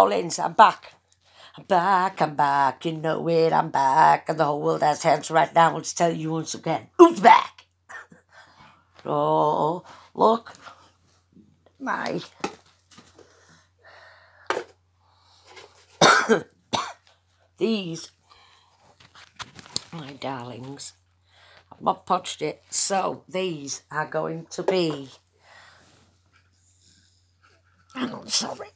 Collins, I'm back. I'm back, I'm back, you know it, I'm back. And the whole world has hands right now to tell you once again, who's back? oh, look. My. These, my darlings, I've not touched it. So these are going to be. On, sorry.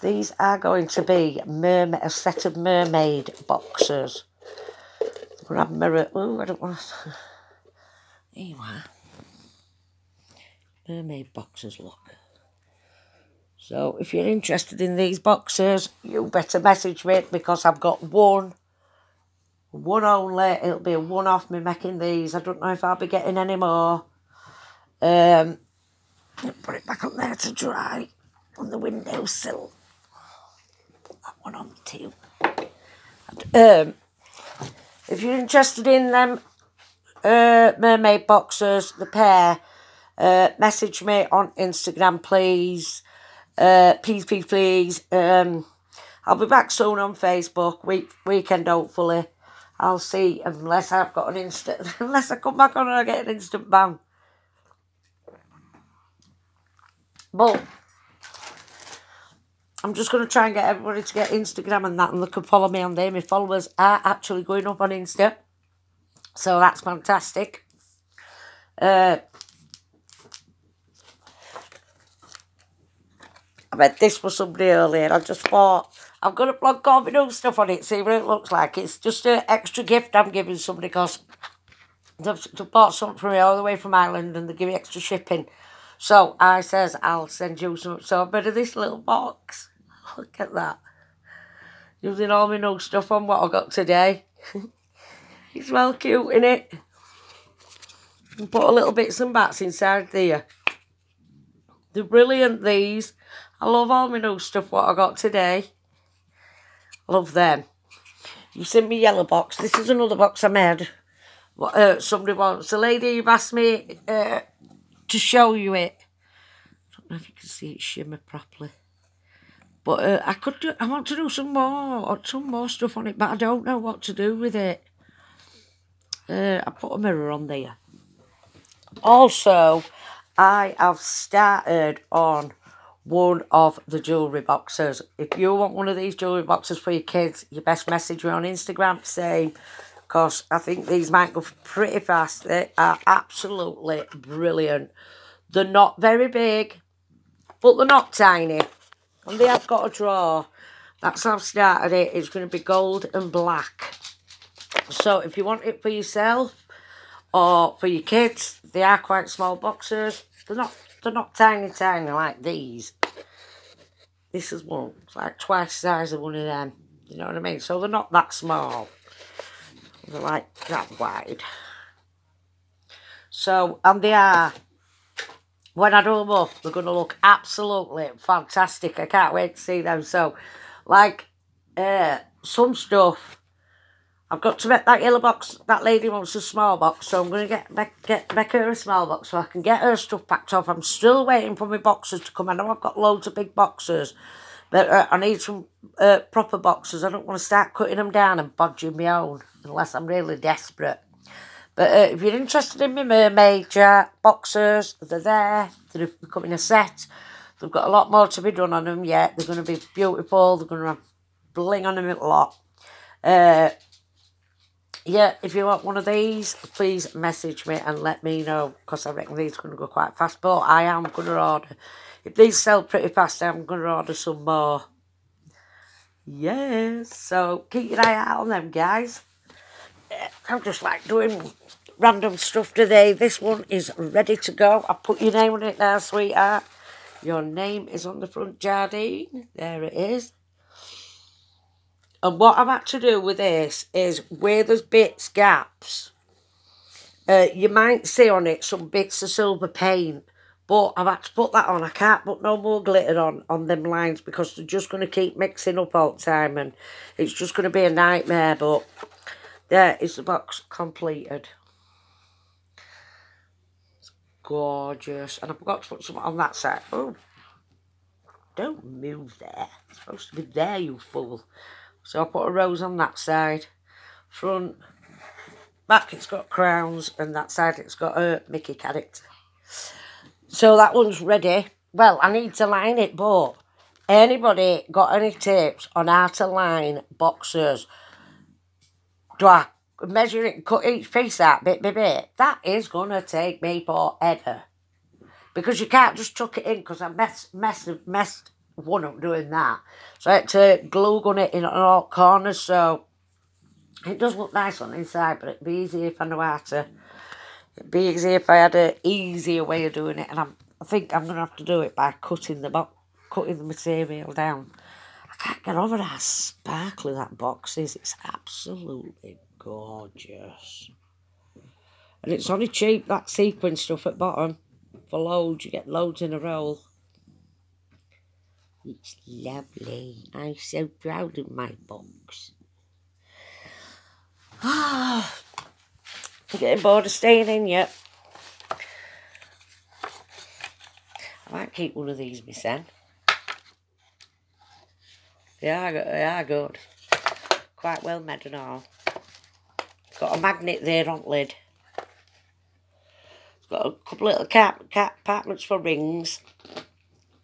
These are going to be mermaid, a set of mermaid boxes. Grab mirror. Oh, I don't want to. Are. Mermaid boxes, look. So if you're interested in these boxes, you better message me because I've got one. One only. It'll be a one off me making these. I don't know if I'll be getting any more. Um, put it back up there to dry on the windowsill one on too. Um, if you're interested in them uh, mermaid boxers, the pair, uh, message me on Instagram, please. Uh, please, please, please. Um, I'll be back soon on Facebook, week weekend hopefully. I'll see unless I've got an instant, unless I come back on and I get an instant ban. But I'm just going to try and get everybody to get Instagram and that, and they can follow me on there. My followers are actually going up on Insta. So that's fantastic. Uh, I bet this was somebody earlier. I just thought, I'm going to blog my new stuff on it, see what it looks like. It's just an extra gift I'm giving somebody because they've, they've bought something from me all the way from Ireland and they give me extra shipping. So I says, I'll send you some. So a bit of this little box. Look at that. Using all my new stuff on what I got today. it's well cute, in it? And put a little bits and bats inside there. They're brilliant, these. I love all my new stuff, what I got today. Love them. You sent me yellow box. This is another box I made. What uh, somebody wants. The lady you've asked me uh, to show you it. I don't know if you can see it shimmer properly. But uh, I could do, I want to do some more, some more stuff on it, but I don't know what to do with it. Uh, I put a mirror on there. Also, I have started on one of the jewellery boxes. If you want one of these jewellery boxes for your kids, you best message me on Instagram, same because I think these might go pretty fast. They are absolutely brilliant. They're not very big, but they're not tiny. And they have got a draw. That's how I've started it. It's going to be gold and black. So if you want it for yourself or for your kids, they are quite small boxes. They're not they're not tiny tiny like these. This is one. It's like twice the size of one of them. You know what I mean? So they're not that small. They're like that wide. So, and they are, when I do them up, they're going to look absolutely fantastic. I can't wait to see them. So, like, uh, some stuff, I've got to make that yellow box, that lady wants a small box, so I'm going to get make, get make her a small box so I can get her stuff packed off. I'm still waiting for my boxes to come. I know I've got loads of big boxes, but uh, I need some uh, proper boxes. I don't want to start cutting them down and bodging my own unless I'm really desperate. But uh, if you're interested in my mermaid jar boxers, they're there. They're becoming a set. They've got a lot more to be done on them yet. They're going to be beautiful. They're going to have bling on them a lot. Uh, yeah, if you want one of these, please message me and let me know because I reckon these are going to go quite fast. But I am going to order. If these sell pretty fast, I'm going to order some more. Yes, so keep your eye out on them, guys. I'm just like doing random stuff today. This one is ready to go. I put your name on it now, sweetheart. Your name is on the front, Jardine. There it is. And what I've had to do with this is where there's bits, gaps, uh, you might see on it some bits of silver paint. But I've had to put that on. I can't put no more glitter on, on them lines because they're just going to keep mixing up all the time. And it's just going to be a nightmare. But there is the box completed. It's gorgeous. And I forgot to put some on that side. Oh. don't move there. It's supposed to be there, you fool. So I put a rose on that side. Front, back it's got crowns, and that side it's got a Mickey character. So that one's ready. Well, I need to line it, but anybody got any tips on how to line boxers? Do I measure it, cut each piece out bit by bit? That is going to take me forever. Because you can't just tuck it in because I mess, mess, messed one up doing that. So I had to glue gun it in all corners so it does look nice on the inside, but it'd be easier if I know how to It'd be easier if I had an easier way of doing it, and I'm, I think I'm going to have to do it by cutting the box, cutting the material down. Can't get over how sparkly that box is. It's absolutely gorgeous. And it's only cheap, that sequin stuff at bottom. For loads, you get loads in a roll. It's lovely. I'm so proud of my box. Ah, I'm getting bored of staying in yet. I might keep one of these myself. They are, they are good. Quite well made and all. Got a magnet there on the lid. Got a couple little cap, cap compartments for rings.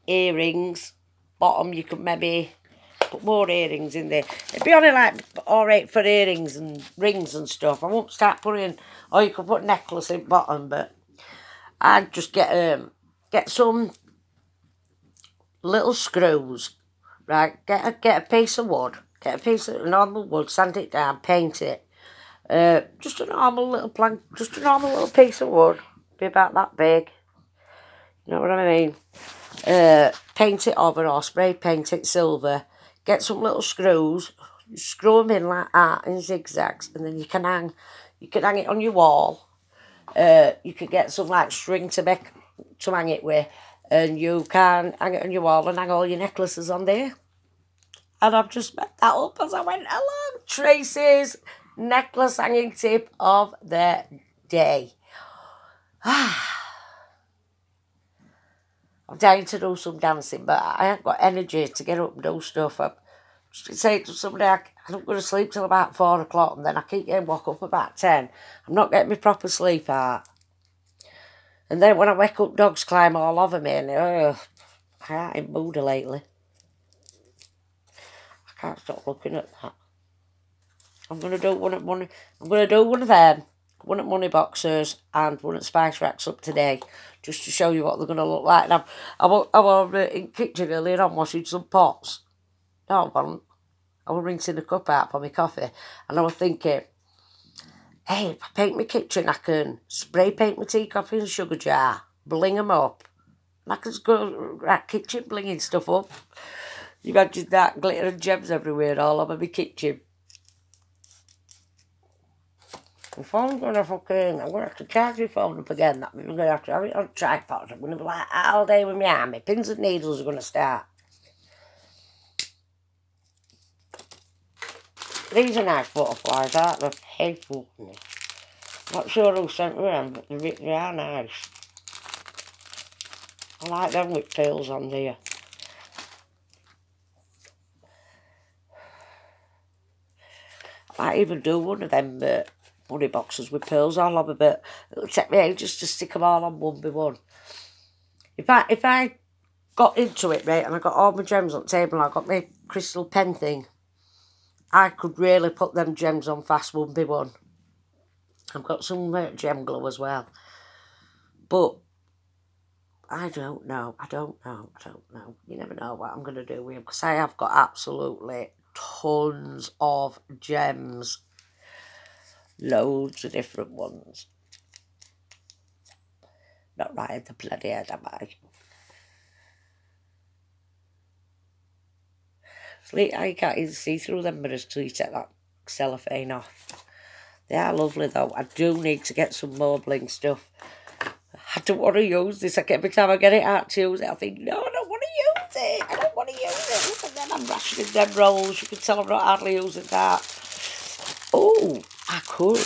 Earrings. Bottom you could maybe put more earrings in there. It'd be only like alright for earrings and rings and stuff. I won't start putting or you could put necklace in bottom, but I'd just get um get some little screws, right? Get a get a piece of wood, get a piece of normal wood, sand it down, paint it. Uh, just a normal little plank, just a normal little piece of wood, be about that big. You know what I mean? Uh, paint it over or spray paint it silver. Get some little screws, screw them in like that in zigzags, and then you can hang you can hang it on your wall. Uh, you could get some like string to make to hang it with, and you can hang it on your wall and hang all your necklaces on there. And I've just met that up as I went along. Tracy's necklace hanging tip of the day. I'm dying to do some dancing, but I haven't got energy to get up and do stuff. I'm say to somebody, I don't go to sleep till about four o'clock and then I keep getting woke up about ten. I'm not getting my proper sleep out. And then when I wake up, dogs climb all over me and uh, I ain't in mood lately. I can't stop looking at that. I'm gonna do one at money. I'm gonna do one of them, one at money boxers and one at spice racks up today, just to show you what they're gonna look like. And I'm, I was, I was uh, in kitchen earlier on washing some pots no, I wasn't. I was rinsing the cup out for my coffee and I was thinking, hey, if I paint my kitchen, I can spray paint my tea, coffee and sugar jar, bling them up. I can go right, kitchen blinging stuff up. You imagine that, glitter and gems everywhere all over my kitchen. My phone's gonna fucking, I'm gonna have to charge my phone up again. That means I'm gonna have to have it on tripod. I'm gonna be like all day with my arm. My pins and needles are gonna start. These are nice butterflies, aren't they? Hateful. Not sure who sent me them, but they are nice. I like them with tails on there. I might even do one of them uh, money boxes with pearls all over, but it'll take me ages to stick them all on one by one. If I if I got into it, mate, and I got all my gems on the table, I got my crystal pen thing, I could really put them gems on fast one by one. I've got some uh, gem glue as well. But I don't know. I don't know. I don't know. You never know what I'm going to do with them because I have got absolutely tons of gems. Loads of different ones. Not right in the bloody head, am I? I can't even see through them but mirrors till you take that cellophane off. They are lovely though. I do need to get some more bling stuff. I don't want to use this. Like every time I get it out to use it, I think, no, I don't want to use it. I don't want to use it. And then I'm rationing them rolls. You can tell I'm not hardly using that. Oh, I could.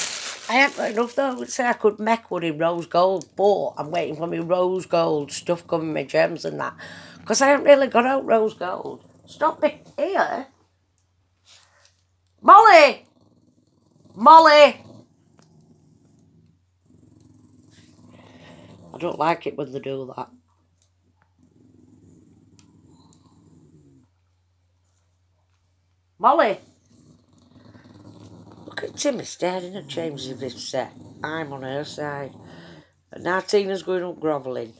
I haven't got enough though. I would say I could make one in rose gold, but I'm waiting for my rose gold stuff coming, my gems and that Because I haven't really got out rose gold. Stop it here. Molly! Molly! I don't like it when they do that. Molly! Look at Timmy staring at James in this set. I'm on her side. And now Tina's going up grovelling.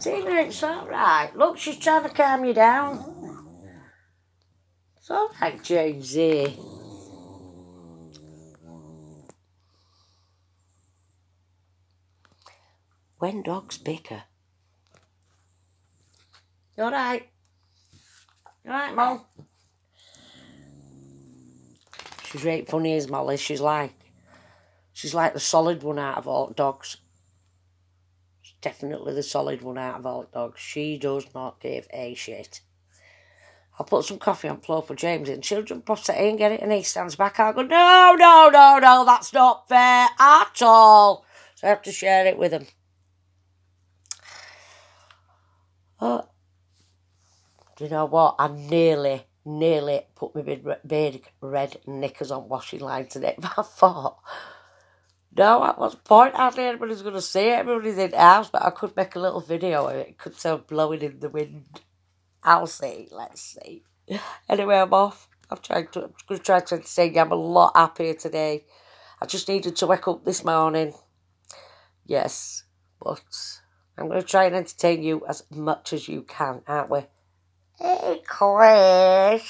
Tina, it's alright. Look, she's trying to calm you down. It's alright, Jamesy. When dogs bicker. You alright? You alright, Mom? She's right funny as Molly. She's like, she's like the solid one out of all dogs. She's definitely the solid one out of all dogs. She does not give a shit. I'll put some coffee on floor for James and she'll jump off and get it and he stands back. I'll go, no, no, no, no, that's not fair at all. So I have to share it with him. Oh, do you know what? I nearly nearly put my big, big red knickers on washing line today. But I thought, no, at what point hardly anybody's going to see it. Everybody's in the house, but I could make a little video of it. It could sound blowing in the wind. I'll see. Let's see. Anyway, I'm off. I'm trying to, I'm going to try to entertain you. I'm a lot happier today. I just needed to wake up this morning. Yes, but I'm going to try and entertain you as much as you can, aren't we? Hey, Chris.